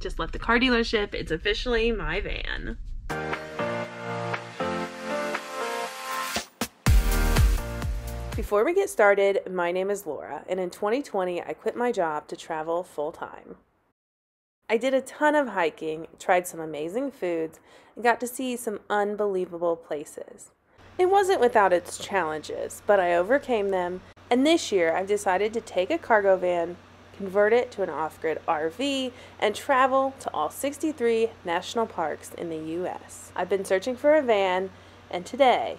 Just left the car dealership. It's officially my van. Before we get started, my name is Laura, and in 2020, I quit my job to travel full time. I did a ton of hiking, tried some amazing foods, and got to see some unbelievable places. It wasn't without its challenges, but I overcame them, and this year I've decided to take a cargo van, convert it to an off grid RV, and travel to all 63 national parks in the U.S. I've been searching for a van, and today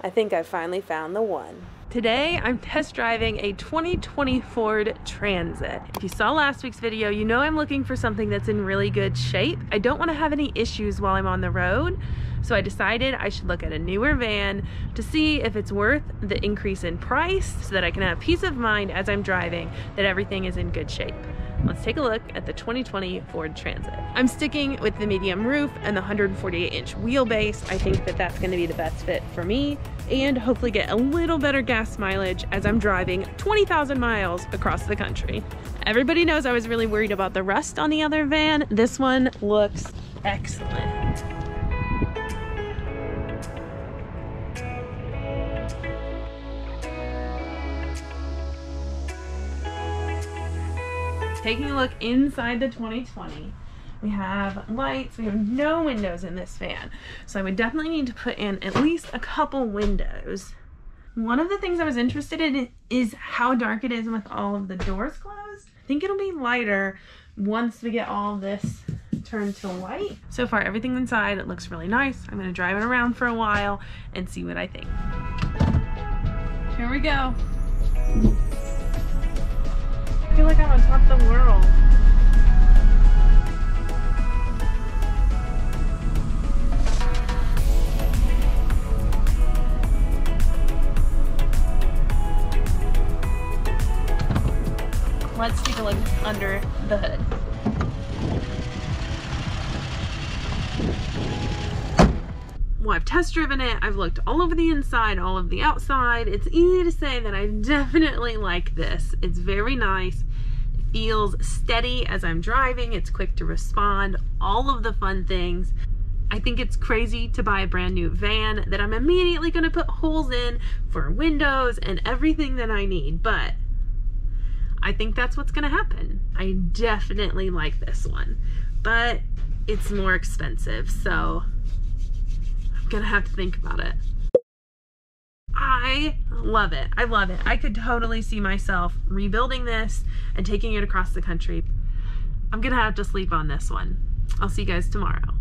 I think I finally found the one. Today, I'm test driving a 2020 Ford Transit. If you saw last week's video, you know I'm looking for something that's in really good shape. I don't want to have any issues while I'm on the road, so I decided I should look at a newer van to see if it's worth the increase in price so that I can have peace of mind as I'm driving that everything is in good shape. Let's take a look at the 2020 Ford Transit. I'm sticking with the medium roof and the 148 inch wheelbase. I think that that's gonna be the best fit for me and hopefully get a little better gas mileage as I'm driving 20,000 miles across the country. Everybody knows I was really worried about the rust on the other van. This one looks excellent. Taking a look inside the 2020, we have lights, we have no windows in this van. So I would definitely need to put in at least a couple windows. One of the things I was interested in is how dark it is with all of the doors closed. I think it'll be lighter once we get all this turned to white. So far, everything inside, it looks really nice. I'm gonna drive it around for a while and see what I think. Here we go. I feel like I'm on top of the world. Let's take a look under the hood. well, I've test driven it. I've looked all over the inside, all of the outside. It's easy to say that I definitely like this. It's very nice. Feels steady as I'm driving. It's quick to respond. All of the fun things. I think it's crazy to buy a brand new van that I'm immediately going to put holes in for windows and everything that I need. But I think that's what's going to happen. I definitely like this one. But it's more expensive. So I'm gonna have to think about it. I love it. I love it. I could totally see myself rebuilding this and taking it across the country. I'm gonna have to sleep on this one. I'll see you guys tomorrow.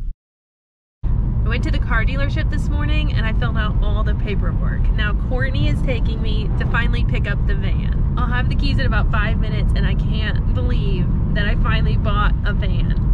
I went to the car dealership this morning and I filled out all the paperwork. Now Courtney is taking me to finally pick up the van. I'll have the keys in about five minutes and I can't believe that I finally bought a van.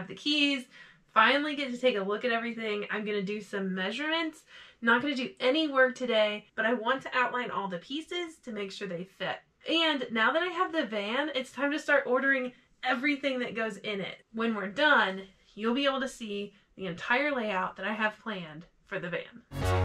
Have the keys, finally get to take a look at everything. I'm gonna do some measurements. Not gonna do any work today, but I want to outline all the pieces to make sure they fit. And now that I have the van, it's time to start ordering everything that goes in it. When we're done, you'll be able to see the entire layout that I have planned for the van.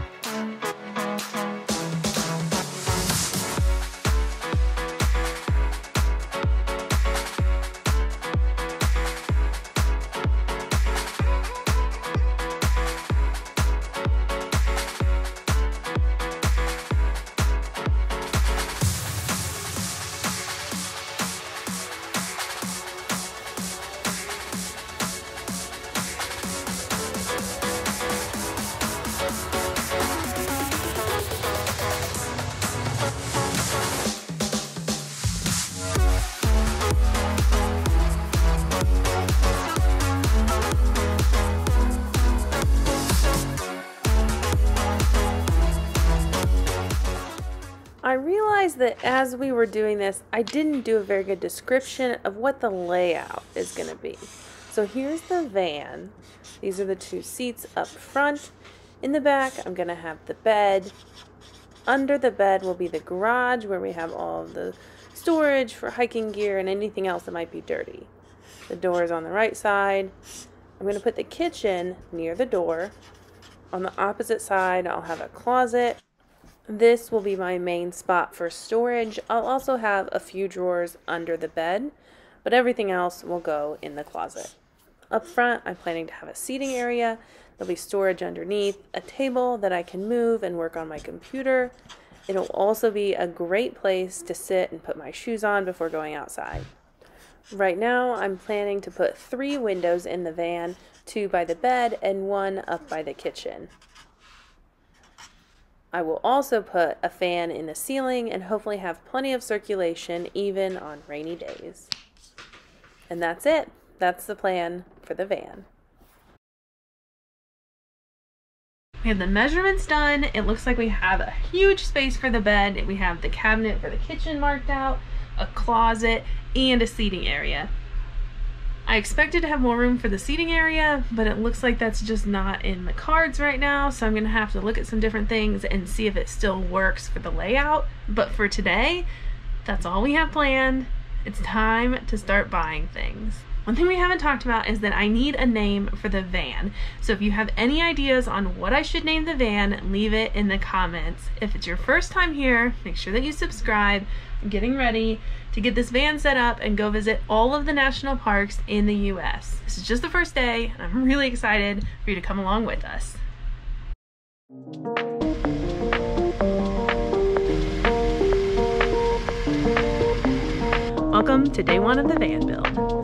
Realized that as we were doing this, I didn't do a very good description of what the layout is going to be. So here's the van. These are the two seats up front. In the back, I'm going to have the bed. Under the bed will be the garage where we have all of the storage for hiking gear and anything else that might be dirty. The door is on the right side. I'm going to put the kitchen near the door. On the opposite side, I'll have a closet. This will be my main spot for storage. I'll also have a few drawers under the bed, but everything else will go in the closet. Up front, I'm planning to have a seating area. There'll be storage underneath, a table that I can move and work on my computer. It'll also be a great place to sit and put my shoes on before going outside. Right now, I'm planning to put three windows in the van, two by the bed and one up by the kitchen. I will also put a fan in the ceiling and hopefully have plenty of circulation even on rainy days. And that's it. That's the plan for the van. We have the measurements done. It looks like we have a huge space for the bed. We have the cabinet for the kitchen marked out, a closet, and a seating area. I expected to have more room for the seating area, but it looks like that's just not in the cards right now, so I'm going to have to look at some different things and see if it still works for the layout. But for today, that's all we have planned. It's time to start buying things. One thing we haven't talked about is that I need a name for the van. So if you have any ideas on what I should name the van, leave it in the comments. If it's your first time here, make sure that you subscribe. I'm getting ready to get this van set up and go visit all of the national parks in the US. This is just the first day, and I'm really excited for you to come along with us. Welcome to day one of the van build.